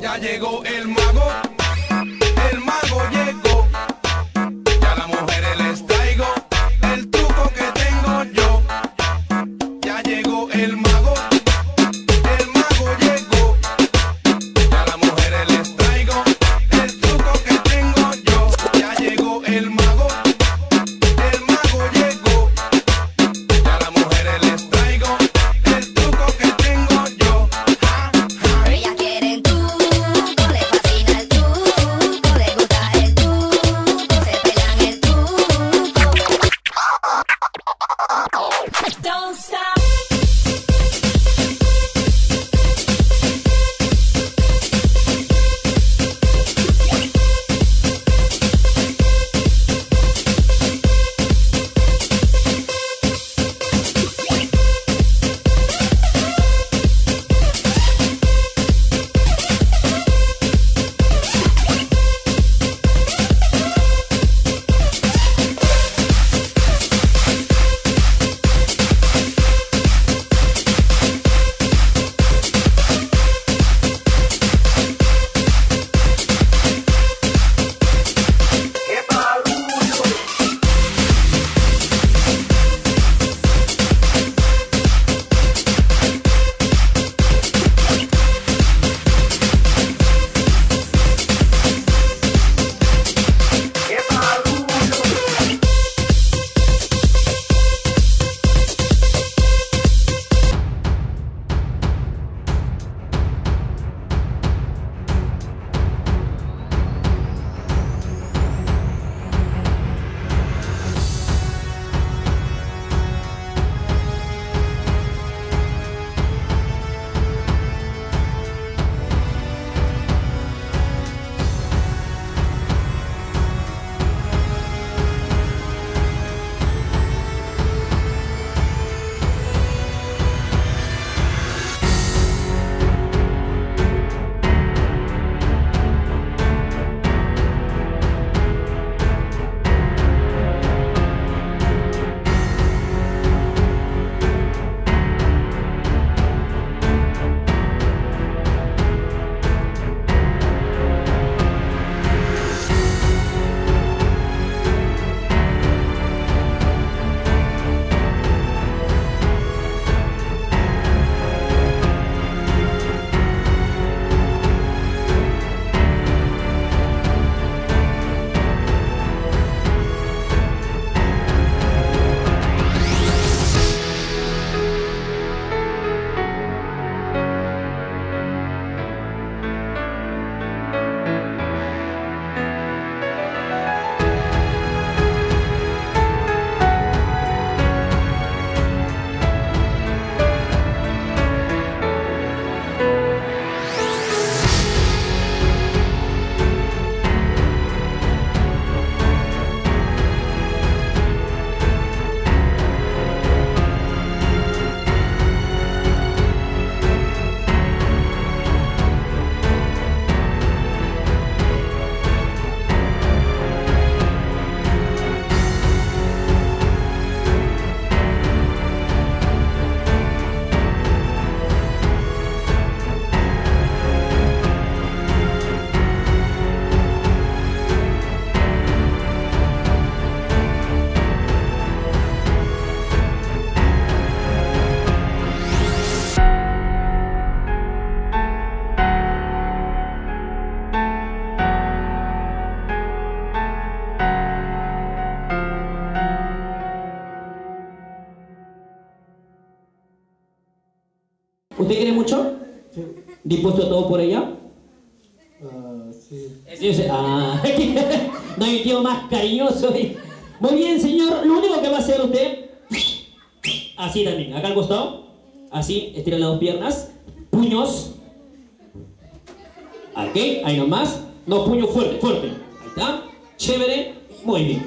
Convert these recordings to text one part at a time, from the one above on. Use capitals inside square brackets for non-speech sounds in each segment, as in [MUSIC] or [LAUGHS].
Ya llegó el mago, el mago llegó. ¿Usted quiere mucho? ¿Dispuesto a todo por ella? Ah, sí. Sí, sí. Ah, [LAUGHS] no hay un tío más cariñoso. Muy bien, señor. Lo único que va a hacer usted, así también, acá al costado, así, estira las dos piernas, puños. Ok, ahí nomás. No, puño fuerte, fuerte. Ahí está. Chévere. Muy bien.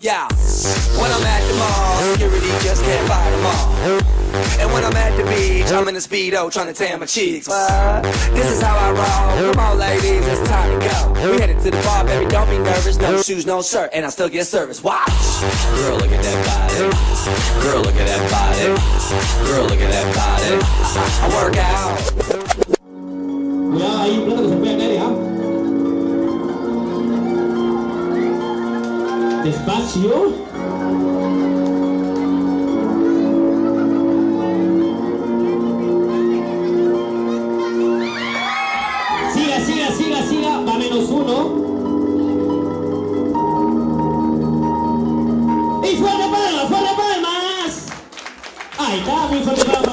Yeah, when I'm at the mall, security just can't fight them all. And when I'm at the beach, I'm in a speedo trying to tan my cheeks. What? This is how I roll. Come on, ladies, it's time to go. We headed to the bar, baby, don't be nervous. No shoes, no shirt, and I still get service. Watch. Girl, look at that body. Girl, look at that body. Girl, look at that body. I, I work out. Hay un plato que se puede caer, ¿eh? Despacio. Siga, siga, siga, siga. Va menos uno. Y fuerte palmas, fuerte palmas. Ahí está, muy fuerte palmas.